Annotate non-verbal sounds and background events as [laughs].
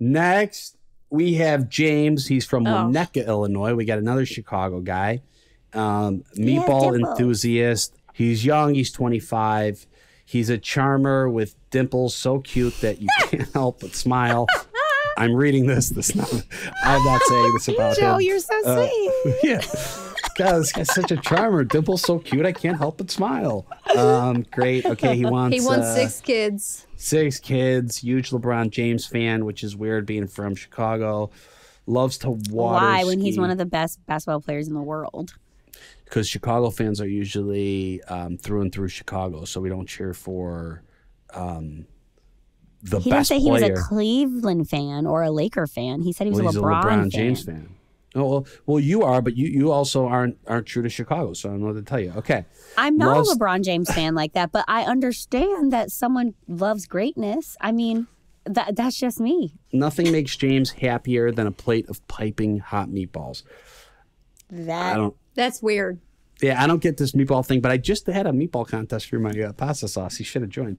Next, we have James. He's from Oh. Winnetka, Illinois. We got another Chicago guy, um, meatball Dimple. enthusiast. He's young. He's 25. He's a charmer with dimples so cute that you [laughs] can't help but smile. I'm reading this. This not. I'm not saying this about Joe, him. you're so Uh, sweet. [laughs] yeah. God, this guy's such a charmer. Dimple's so cute. I can't help but smile. Um, great. Okay, he wants. He wants uh, six kids. Six kids. Huge LeBron James fan, which is weird being from Chicago. Loves to water. Why, when he's one of the best basketball players in the world? because Chicago fans are usually um, through and through Chicago, so we don't cheer for um, the He didn't say he was a Cleveland fan or a Laker fan. He said he was well, a LeBron, a LeBron fan. James fan. Oh well, well, you are, but you you also aren't aren't true to Chicago, so I don't know what to tell you. Okay, I'm not Loves- a LeBron James fan like that, but I understand that someone loves greatness. I mean, that that's just me. nothing makes James happier than a plate of piping hot meatballs. That I don't. That's weird. Yeah, I don't get this meatball thing, but I just had a meatball contest for my uh, pasta sauce. He should have joined.